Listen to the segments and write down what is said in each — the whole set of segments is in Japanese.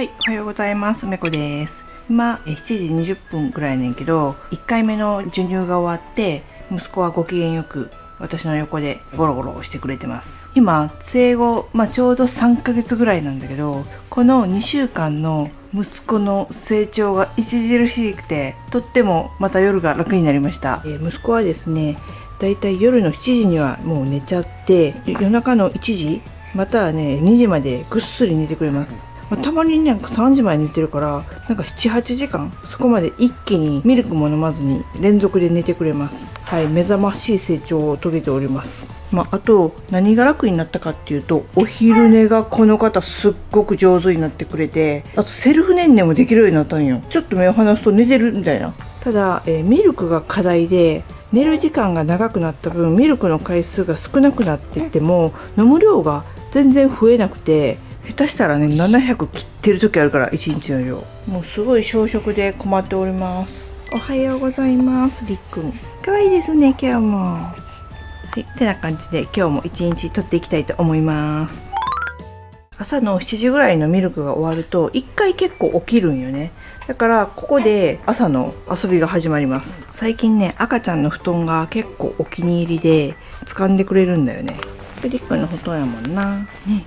はい、おはようございます。めこです。今、7時20分ぐらいねんけど、1回目の授乳が終わって、息子はご機嫌よく私の横でゴロゴロしてくれてます。今、生後、まあ、ちょうど3ヶ月ぐらいなんだけど、この2週間の息子の成長が著しくて、とってもまた夜が楽になりました。え息子はですね、だいたい夜の7時にはもう寝ちゃって、夜中の1時、またはね、2時までぐっすり寝てくれます。まあたまにね、3時まで寝てるから、なんか7、8時間、そこまで一気にミルクも飲まずに連続で寝てくれます。はい、目覚ましい成長を遂げております。まあ、あと、何が楽になったかっていうと、お昼寝がこの方すっごく上手になってくれて、あとセルフ年々もできるようになったんよ。ちょっと目を離すと寝てるみたいな。ただ、えーミルクが課題で、寝る時間が長くなった分ミルクの回数が少なくなっていっても飲む量が全然増えなくて下手したらね700切ってる時あるから1日の量。もうすごい小食で困っております。おはようございますりっくんかわいいですね今日も。はいてな感じで今日も1日取っていきたいと思います。朝の7時ぐらいのミルクが終わると1回結構起きるんよね。だからここで朝の遊びが始まります。最近ね赤ちゃんの布団が結構お気に入りで掴んでくれるんだよねでりっくんの布団やもんな。ね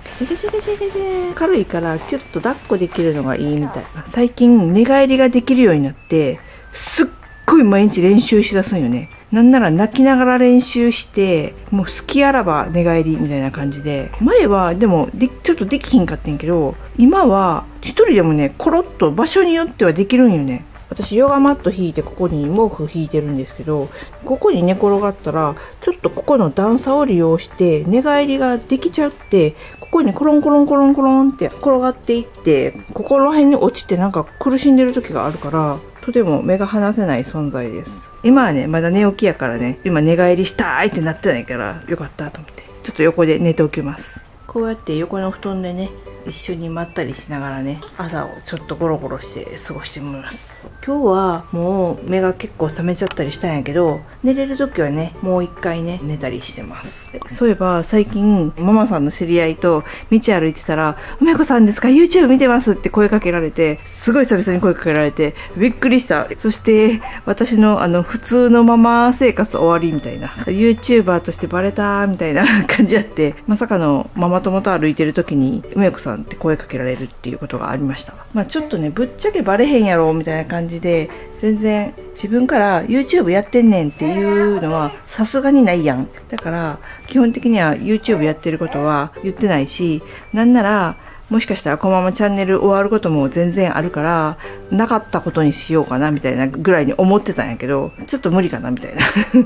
軽いからキュッと抱っこできるのがいいみたい。最近寝返りができるようになってすっごい毎日練習しだすんよね。なんなら泣きながら練習してもう好きあらば寝返りみたいな感じで。前はでもでちょっとできひんかってんけど今は一人でもねコロッと場所によってはできるんよね。私ヨガマット引いてここに毛布引いてるんですけどここに寝転がったらちょっとここの段差を利用して寝返りができちゃってここにコロンコロンコロンコロンって転がっていってここら辺に落ちてなんか苦しんでる時があるからとても目が離せない存在です。今はねまだ寝起きやからね今寝返りしたいってなってないからよかったと思ってちょっと横で寝ておきます。こうやって横の布団でね一緒にまったりしながらね朝をちょっとゴロゴロして過ごしてみます。今日はもう目が結構覚めちゃったりしたんやけど寝れる時はねもう一回ね寝たりしてます。でそういえば最近ママさんの知り合いと道歩いてたら「梅子さんですか？YouTube 見てます」って声かけられてすごい久々に声かけられてびっくりした。そして私のあの普通のママ生活終わりみたいな。YouTuber としてバレたみたいな感じやってまさかのママ友と歩いてる時に梅子さんって声かけられるっていうことがありました。まあちょっとねぶっちゃけバレへんやろみたいな感じで全然自分から YouTube やってんねんっていうのはさすがにないやん。だから基本的には YouTube やってることは言ってないしなんならもしかしたらこのままチャンネル終わることも全然あるからなかったことにしようかなみたいなぐらいに思ってたんやけどちょっと無理かなみたいな。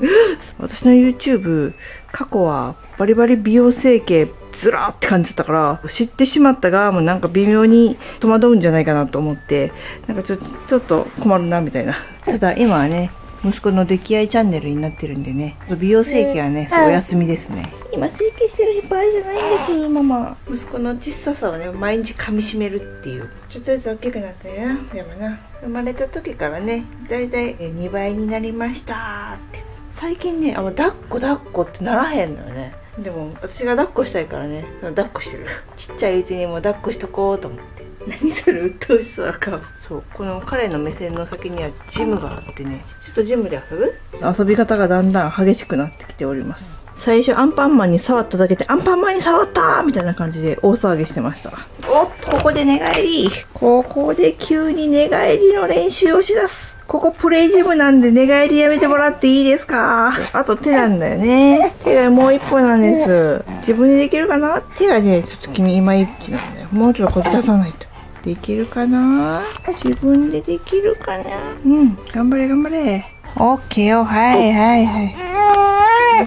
私の YouTube 過去はバリバリ美容整形ずらーって感じだったから知ってしまったがもうなんか微妙に戸惑うんじゃないかなと思ってなんかちょちょっと困るなみたいな。ただ今はね息子の出来合いチャンネルになってるんでね。美容整形はねそうお休みですね。今整形してる場合じゃないんですママ。息子の小ささをね毎日噛みしめるっていう。ちょっとずつ大きくなったよ。でもな生まれた時からねだいたい2倍になりましたって。最近ねあの抱っこ抱っこってならへんのよね。でも私が抱っこしたいからね。抱っこしてる。ちっちゃいうちにも抱っこしとこうと思って何それ鬱陶しそうな顔そうこの彼の目線の先にはジムがあってねちょっとジムで遊ぶ？遊び方がだんだん激しくなってきております最初アンパンマンに触っただけでアンパンマンに触ったみたいな感じで大騒ぎしてましたおっとここで寝返りここで急に寝返りの練習をしだすここプレイジムなんで寝返りやめてもらっていいですか？あと手なんだよね。手がもう一歩なんです。自分でできるかな？手がね、ちょっと君いまいちなんだよ。もうちょっとこっち出さないと。できるかな？自分でできるかな？うん、頑張れ頑張れ。オッケーよ、はいはいはい。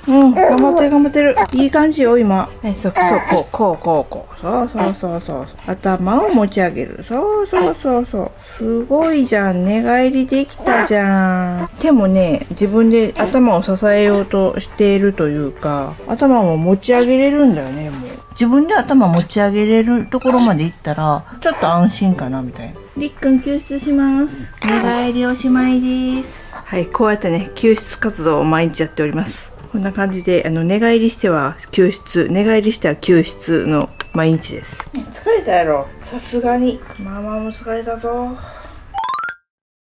うん、頑張ってる頑張ってる。いい感じよ、今。はい、そう、そう、こう、こう、こう、こう。そうそうそうそう。頭を持ち上げる。そうそうそうそう。すごいじゃん。寝返りできたじゃん。手もね、自分で頭を支えようとしているというか、頭も持ち上げれるんだよね、もう。自分で頭持ち上げれるところまで行ったら、ちょっと安心かな、みたいな。りっくん救出します。寝返りおしまいです。はい、こうやってね、救出活動を毎日やっております。こんな感じで、あの、寝返りしては救出、寝返りしては救出の毎日です。疲れたやろさすがにママも疲れたぞ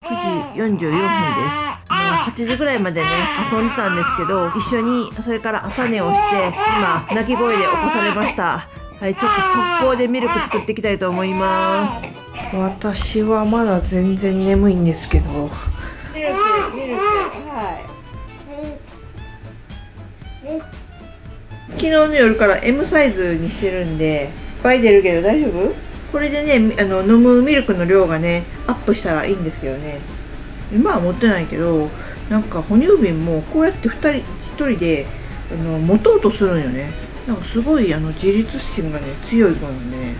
9時44分です8時ぐらいまでね遊んでたんですけど一緒にそれから朝寝をして今泣き声で起こされました。はいちょっと速攻でミルク作っていきたいと思います。私はまだ全然眠いんですけど。ミルクミルクはい昨日の夜から M サイズにしてるんでいっぱい出るけど大丈夫？これでねあの飲むミルクの量がねアップしたらいいんですけどね今は持ってないけどなんか哺乳瓶もこうやって2人1人であの持とうとするんよね。なんかすごいあの自立心がね強い子なんでね。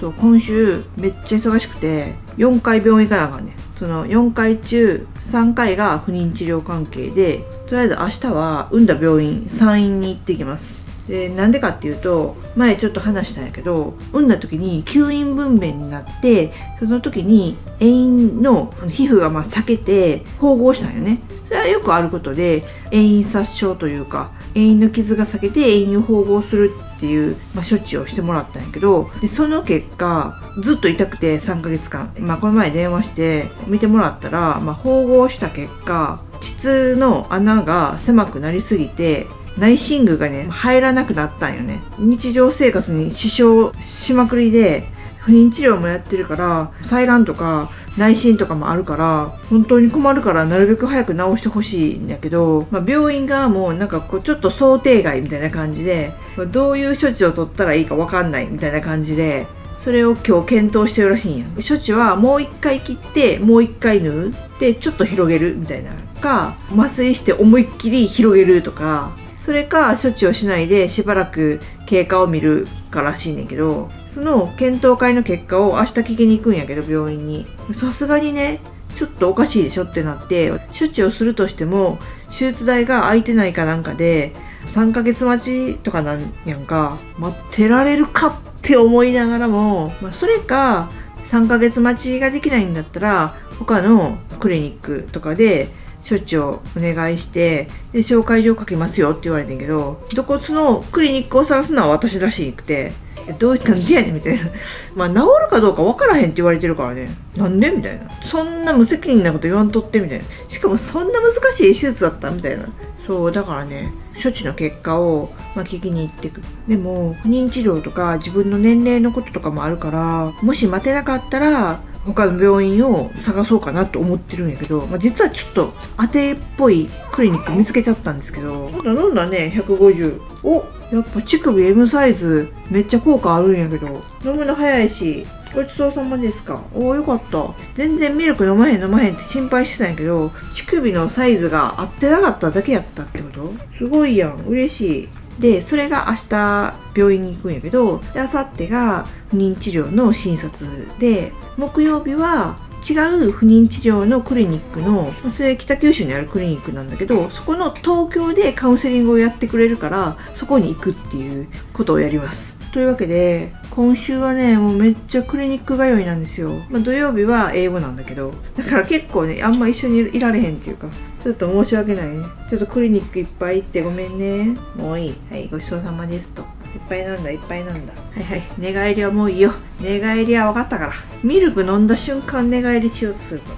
そう今週めっちゃ忙しくて4回病院行かなあかんねその4回中3回が不妊治療関係でとりあえず明日は産んだ病院産院に行ってきます。でなんでかっていうと前ちょっと話したんやけど産んだ時に吸引分娩になってその時に遠因の皮膚がまあ裂けて縫合したんよね。それはよくあることで遠因殺傷というか遠因の傷が裂けて遠因を縫合するっていう、まあ、処置をしてもらったんやけどでその結果ずっと痛くて3ヶ月間、まあ、この前電話して見てもらったら、まあ、縫合した結果膣の穴が狭くなりすぎて内心具がね入らなくなったんよね。日常生活に支障しまくりで不妊治療もやってるから採卵とか内診とかもあるから本当に困るからなるべく早く治してほしいんだけど、まあ、病院側もなんかこうちょっと想定外みたいな感じでどういう処置を取ったらいいか分かんないみたいな感じでそれを今日検討してるらしいんや処置はもう一回切ってもう一回縫うでちょっと広げるみたいな。か麻酔して思いっきり広げるとかそれか処置をしないでしばらく経過を見るからしいねんけどその検討会の結果を明日聞きに行くんやけど病院に。さすがにねちょっとおかしいでしょってなって処置をするとしても手術代が空いてないかなんかで3ヶ月待ちとかなんやんか待ってられるかって思いながらも、まあ、それか3ヶ月待ちができないんだったら他のクリニックとかで処置をお願いしてで紹介状書きますよって言われてんけどどこそのクリニックを探すのは私らしくてどういったんでやねんみたいな。まあ治るかどうか分からへんって言われてるからね。なんでみたいな。そんな無責任なこと言わんとってみたいな。しかもそんな難しい手術だったみたいな。そうだからね処置の結果を、まあ、聞きに行ってく。でも不妊治療とか自分の年齢のこととかもあるからもし待てなかったら他の病院を探そうかなと思ってるんやけど、まあ、実はちょっと当てっぽいクリニック見つけちゃったんですけどなんだなんだね150おやっぱ乳首 M サイズめっちゃ効果あるんやけど。飲むの早いしごちそうさまですか。おおよかった。全然ミルク飲まへん飲まへんって心配してたんやけど乳首のサイズが合ってなかっただけやったってこと？すごいやん。嬉しい。でそれが明日病院に行くんやけどで明後日が不妊治療の診察で木曜日は違う不妊治療のクリニックのそれ北九州にあるクリニックなんだけどそこの東京でカウンセリングをやってくれるからそこに行くっていうことをやります。というわけで今週はねもうめっちゃクリニック通いなんですよ、まあ、土曜日は英語なんだけどだから結構ねあんま一緒にいられへんっていうかちょっと申し訳ないね。ちょっとクリニックいっぱい行ってごめんね。もういい。はいごちそうさまですと。いっぱい飲んだいっぱい飲んだ。はいはい。寝返りはもういいよ。寝返りは分かったから。ミルク飲んだ瞬間寝返りしようとするか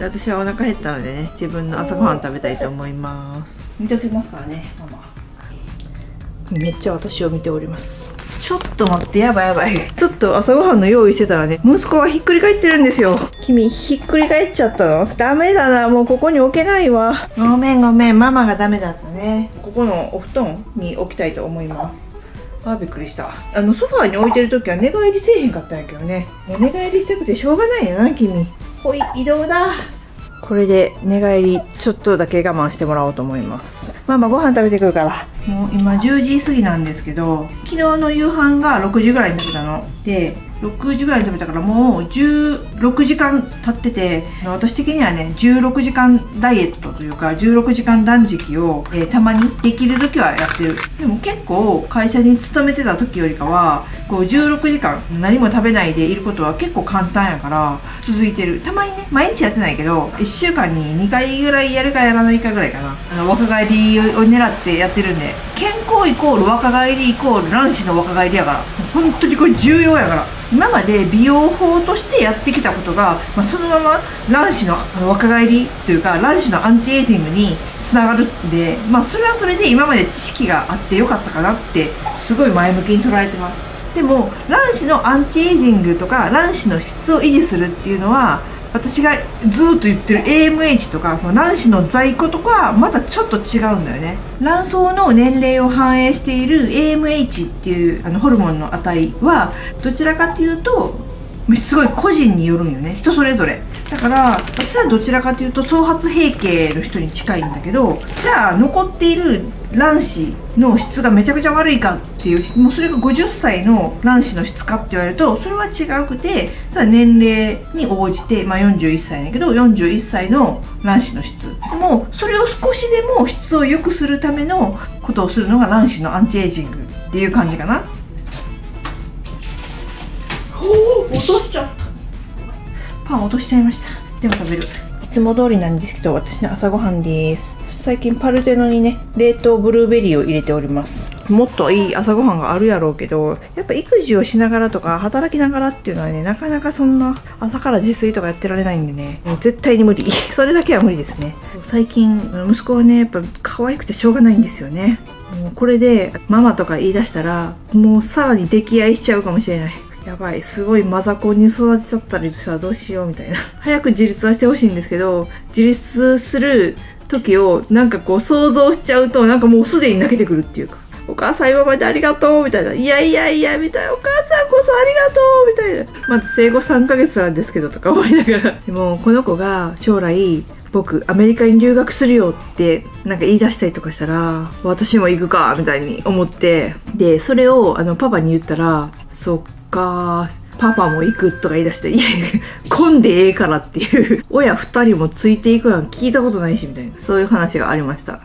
ら私はお腹減ったのでね自分の朝ごはん食べたいと思います。見ときますからねママ。めっちゃ私を見ておりますちょっと待ってやばいやばい。ちょっと朝ごはんの用意してたらね息子がひっくり返ってるんですよ。君ひっくり返っちゃったの？ダメだなもうここに置けないわ。ごめんごめんママがダメだったね。ここのお布団に置きたいと思います。あびっくりした。あのソファーに置いてる時は寝返りせえへんかったんやけどね。寝返りしたくてしょうがないよな君。ほい移動だこれで寝返りちょっとだけ我慢してもらおうと思います。ママご飯食べてくるから。もう今10時過ぎなんですけど昨日の夕飯が6時ぐらいに食べたの。で6時ぐらいに食べたからもう16時間経ってて私的にはね16時間ダイエットというか16時間断食を、えー、たまにできる時はやってる。でも結構会社に勤めてた時よりかはこう16時間何も食べないでいることは結構簡単やから続いてる。たまにね毎日やってないけど1週間に2回ぐらいやるかやらないかぐらいかな。あの若返りを狙ってやってるんで健イコール若返りイコール卵子の若返りやから本当にこれ重要やから。今まで美容法としてやってきたことが、まあ、そのまま卵子の若返りというか卵子のアンチエイジングにつながるんで、まあ、それはそれで今まで知識があってよかったかなってすごい前向きに捉えてます。でも卵子のアンチエイジングとか卵子の質を維持するっていうのは私がずっと言ってる AMH とかその卵子の在庫とかはまたちょっと違うんだよね。卵巣の年齢を反映している AMH っていうあのホルモンの値はどちらかというとすごい個人によるんよね。人それぞれ。だから私はどちらかというと創発閉経の人に近いんだけどじゃあ残っている卵子の質がめちゃくちゃ悪いかっていうもうそれが50歳の卵子の質かって言われるとそれは違うくてさ年齢に応じて、まあ、41歳だけど41歳の卵子の質。もうそれを少しでも質を良くするためのことをするのが卵子のアンチエイジングっていう感じかな。おお落としちゃった。パン落としちゃいました。でも食べる。いつも通りなんですけど私の朝ごはんです。最近パルテノにね冷凍ブルーベリーを入れております。もっといい朝ごはんがあるやろうけどやっぱ育児をしながらとか働きながらっていうのはねなかなかそんな朝から自炊とかやってられないんでねもう絶対に無理。それだけは無理ですね。最近息子はねやっぱ可愛くてしょうがないんですよね。もうこれでママとか言い出したらもうさらに溺愛しちゃうかもしれない。やばいすごいマザコンに育てちゃったりしたらどうしようみたいな 早く自立はしてほしいんですけど自立する時をなんかこう想像しちゃうとなんかもうすでに泣けてくるっていうかお母さん今までありがとうみたいな。いやいやいや、みたいな。お母さんこそありがとうみたいな。まず生後3ヶ月なんですけどとか思いながら。でも、この子が将来、僕、アメリカに留学するよってなんか言い出したりとかしたら、私も行くかみたいに思って、で、それをあのパパに言ったら、そっかパパも行くとか言い出して、いや、混んでええからっていう。親二人もついていくなん聞いたことないし、みたいな、そういう話がありました。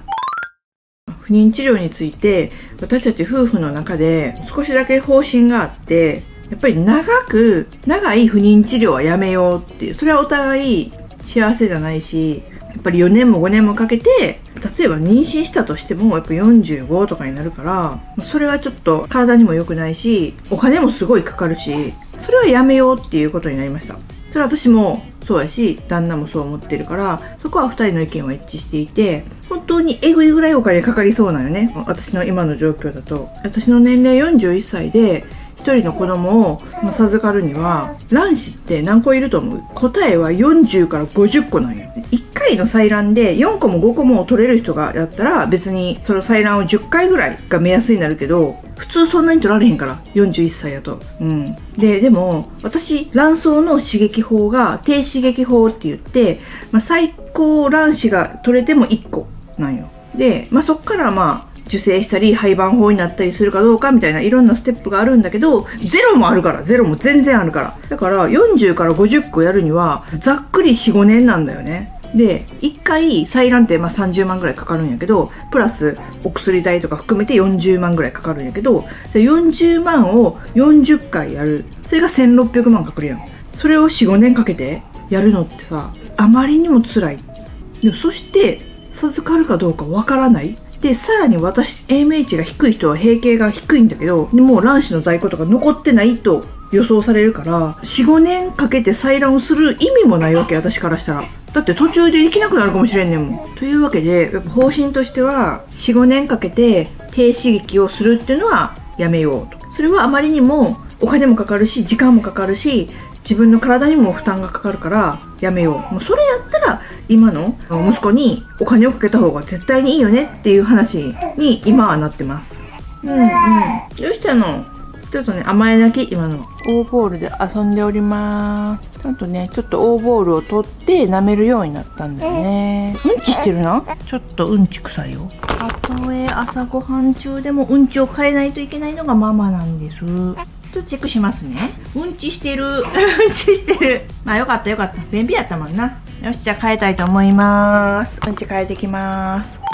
不妊治療について、私たち夫婦の中で少しだけ方針があって、やっぱり長く、長い不妊治療はやめようっていう、それはお互い幸せじゃないし、っぱり4年も5年もかけて、例えば妊娠したとしてもやっぱ45とかになるから、それはちょっと体にも良くないし、お金もすごいかかるし、それはやめようっていうことになりました。それは私もそうやし、旦那もそう思ってるから、そこは2人の意見は一致していて、本当にえぐいぐらいお金かかりそうなのね。私の今の状況だと。私の年齢41歳で、一人の子供を授かるには、卵子って何個いると思う？答えは40から50個なんよ。1回の採卵で4個も5個も取れる人がやったら別にその採卵を10回ぐらいが目安になるけど、普通そんなに取られへんから、41歳やと。うん。で、でも、私、卵巣の刺激法が低刺激法って言って、まあ、最高卵子が取れても1個なんよ。で、まあ、そっからまあ、受精したり廃盤法になったりするかどうかみたいないろんなステップがあるんだけどゼロもあるからゼロも全然あるからだから40から50個やるにはざっくり45年なんだよねで1回採卵ってまあ30万ぐらいかかるんやけどプラスお薬代とか含めて40万ぐらいかかるんやけど40万を40回やる。それが1600万かかるやん。それを45年かけてやるのってさあまりにも辛い。でもそして授かるかどうかわからない。で、さらに私、AMH が低い人は閉経が低いんだけど、もう卵子の在庫とか残ってないと予想されるから、4、5年かけて採卵をする意味もないわけ、私からしたら。だって途中でできなくなるかもしれんねんもん。というわけで、やっぱ方針としては、4、5年かけて低刺激をするっていうのはやめようと。それはあまりにもお金もかかるし、時間もかかるし、自分の体にも負担がかかるからやめよう。もうそれやったら今の息子にお金をかけた方が絶対にいいよねっていう話に今はなってます。うんうん。どうしたの？ちょっとね、甘え泣き、今の。オーボールで遊んでおります。ちゃんとね、ちょっとオーボールを取って舐めるようになったんだよね。うんちしてるなちょっとうんち臭いよ。たとえ朝ごはん中でもうんちを変えないといけないのがママなんです。ちょっとチェックしますね。うんちしてる。うんちしてる。まあよかったよかった。便秘やったもんな。よし、じゃあ変えたいと思います。うんち変えてきます。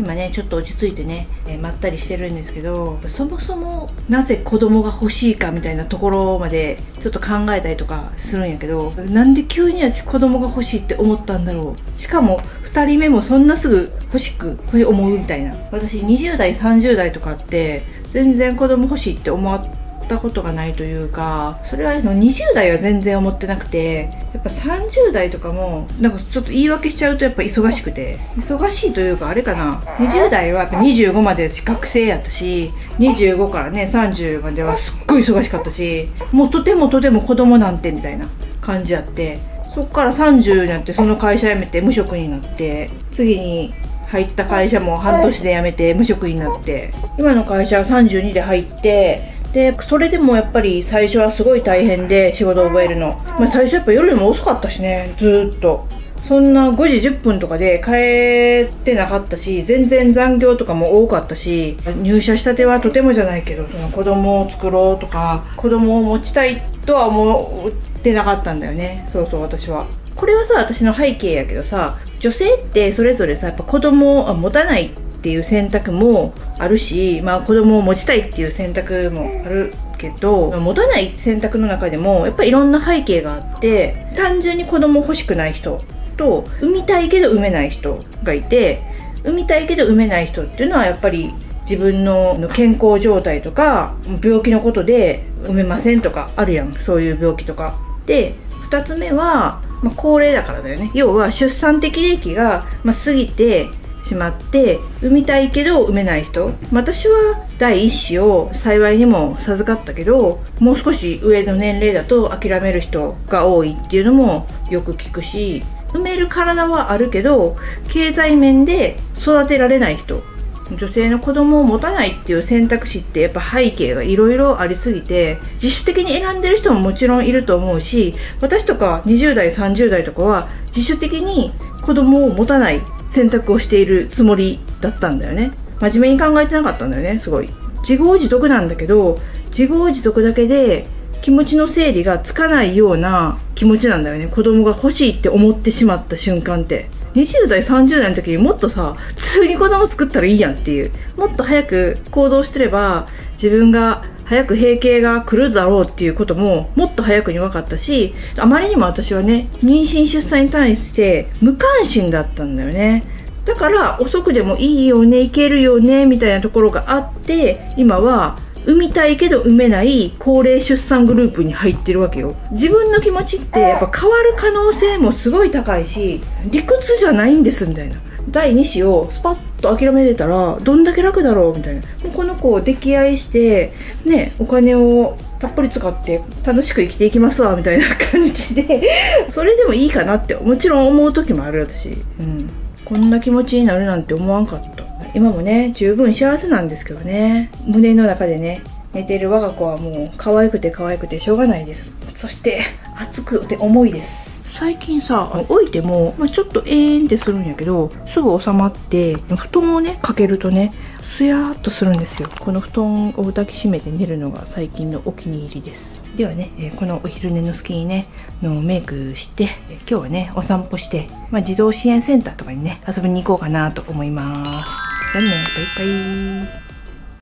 今ねちょっと落ち着いてね、えー、まったりしてるんですけどそもそもなぜ子供が欲しいかみたいなところまでちょっと考えたりとかするんやけどなんで急には子供が欲しいって思ったんだろう。しかも2人目もそんなすぐ欲しく思うみたいな。私20代30代とかって全然子供欲しいって思ってたことがないというかそれは20代は全然思ってなくてやっぱ30代とかもなんかちょっと言い訳しちゃうとやっぱ忙しくて忙しいというかあれかな20代はやっぱ25まで学生やったし25からね30まではすっごい忙しかったしもうとてもとても子供なんてみたいな感じやってそっから30になってその会社辞めて無職になって次に入った会社も半年で辞めて無職になって今の会社は32で入ってでそれでもやっぱり最初はすごい大変で仕事を覚えるの、まあ、最初やっぱ夜も遅かったしねずっと。そんな5時10分とかで帰ってなかったし全然残業とかも多かったし入社したてはとてもじゃないけどその子供を作ろうとか子供を持ちたいとは思ってなかったんだよね。そうそう私は。これはさ私の背景やけどさ女性ってそれぞれさやっぱ子供を持たないってていう選択もあるし、まあ、子供を持ちたいっていう選択もあるけど持たない選択の中でもやっぱりいろんな背景があって単純に子供欲しくない人と産みたいけど産めない人がいて産みたいけど産めない人っていうのはやっぱり自分の健康状態とか病気のことで産めませんとかあるやんそういう病気とか。で2つ目は、まあ、高齢だからだよね要は出産的齢期が、まあ、過ぎてしまって産みたいけど産めない人。私は第一子を幸いにも授かったけどもう少し上の年齢だと諦める人が多いっていうのもよく聞くし産める体はあるけど経済面で育てられない人。女性の子供を持たないっていう選択肢ってやっぱ背景がいろいろありすぎて自主的に選んでる人ももちろんいると思うし私とか20代30代とかは自主的に子供を持たない選択をしているつもりだったんだよね。真面目に考えてなかったんだよねすごい。自業自得なんだけど自業自得だけで気持ちの整理がつかないような気持ちなんだよね。子供が欲しいって思ってしまった瞬間って。20代30代の時にもっとさ普通に子供作ったらいいやんっていう。もっと早く行動してれば自分が早く閉経が来るだろうっていうことももっと早くに分かったしあまりにも私はね妊娠出産に対して無関心だったんだよね。だから遅くでもいいよねいけるよねみたいなところがあって今は産みたいけど産めない高齢出産グループに入ってるわけよ。自分の気持ちってやっぱ変わる可能性もすごい高いし理屈じゃないんですみたいな。第2子をスパッと諦めれたらどんだけ楽だろうみたいな。もうこの子を溺愛してねお金をたっぷり使って楽しく生きていきますわみたいな感じで。それでもいいかなってもちろん思う時もある私、うん、こんな気持ちになるなんて思わんかった。今もね十分幸せなんですけどね。胸の中でね寝てる我が子はもう可愛くて可愛くてしょうがないです。そして熱くて重いです。最近さ置いても、まあ、ちょっとえーんってするんやけどすぐ収まって布団をねかけるとねすやーっとするんですよ。この布団を抱きしめて寝るのが最近のお気に入りです。ではね、えこのお昼寝の隙にねのメイクして今日はねお散歩して、まあ、児童支援センターとかにね遊びに行こうかなと思います。じゃあねバイバイ。